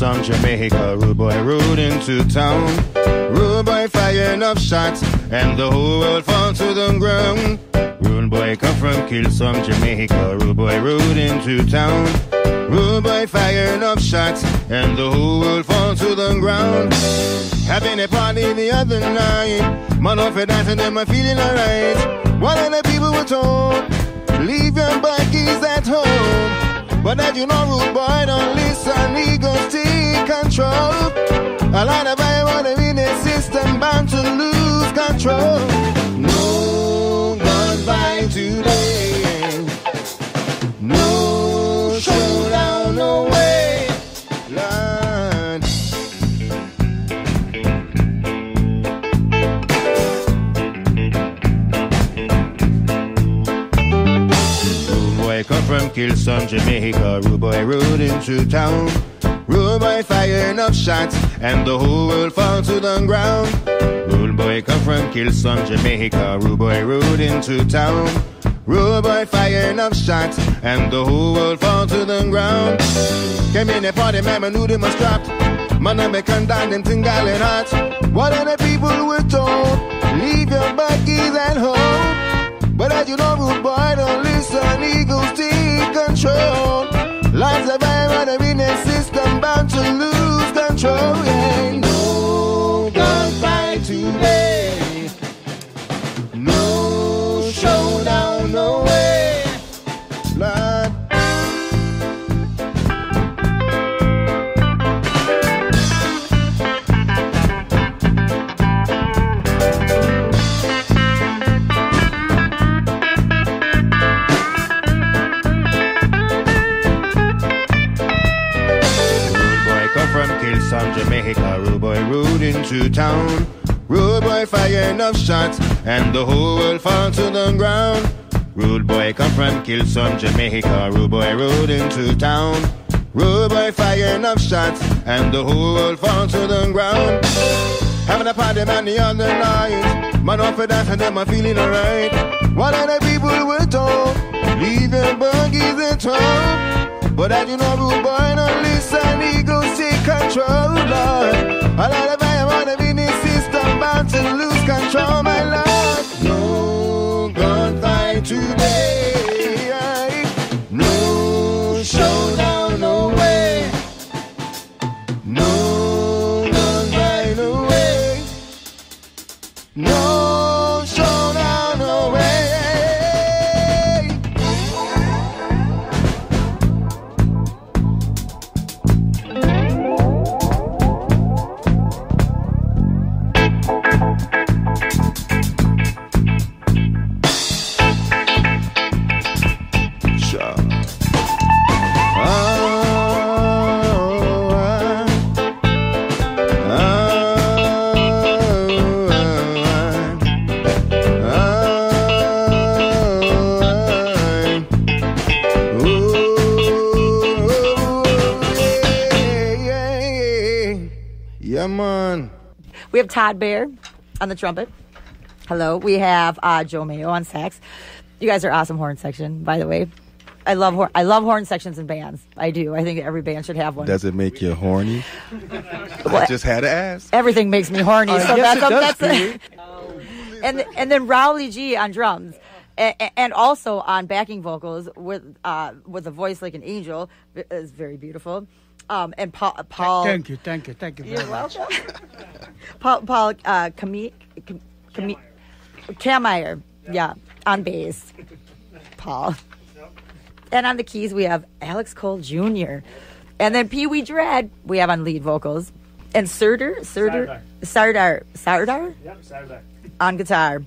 Some Jamaica. Rude boy rude into town. Rude boy firing up shots, and the whole world fall to the ground. Rude boy come from Hillsong, Jamaica. Rude boy rude into town. Rude boy firing up shots, and the whole world fall to the ground. Having a party the other night. Man off a dance and are feeling alright. One of the people were told, leave your buggies at home. But as you know, rude boy, don't listen, egos take control. A lot of I want to in a system, bound to lose control. Boy come from kill some Jamaica. Rude boy rode into town. Rude boy fire enough shots and the whole world fall to the ground. Rude boy come from kill some Jamaica. Rude boy rode into town. Rude boy fire enough shots and the whole world fall to the ground. Came in the party, man, man knew they must strapped. Man, I be condemn them tingling hot. What are the people were told? Leave your buggies at home. But as you know, rude boy, don't listen, eagles Rude into town. Rude boy fire enough shots and the whole world fall to the ground. Rude boy come from kill some Jamaica. Rude boy rude into town. Rude boy fire enough shots and the whole world fall to the ground. Having a party man the other night. Man off a dance and them are feeling alright. What other people were told? Your buggies at home. But as you know, rude boy, don't listen, egos take control, I wanna be in this system, bound to lose control, my Lord. No gunfight today. No showdown, no way. No. No Yeah, man. We have Todd Bear on the trumpet. Hello. We have uh, Joe Mayo on sax. You guys are awesome horn section, by the way. I love horn. I love horn sections in bands. I do. I think every band should have one. Does it make you horny? I just had to ask. Everything makes me horny. so yes, that's, it does, that's and and then Rowley G on drums. A- And also on backing vocals with uh, with a voice like an angel is very beautiful. Um, and Paul, Paul Thank you, thank you, thank you very You're much. welcome. Paul, Paul uh, Cami, Cam, Cami, Kameyer, yeah, on bass. Paul. And on the keys, we have Alex Cole Jr. And then Pee Wee Dread, we have on lead vocals. And Sardar, Sardar, Sardar, Sardar Yep, Saturday. on guitar.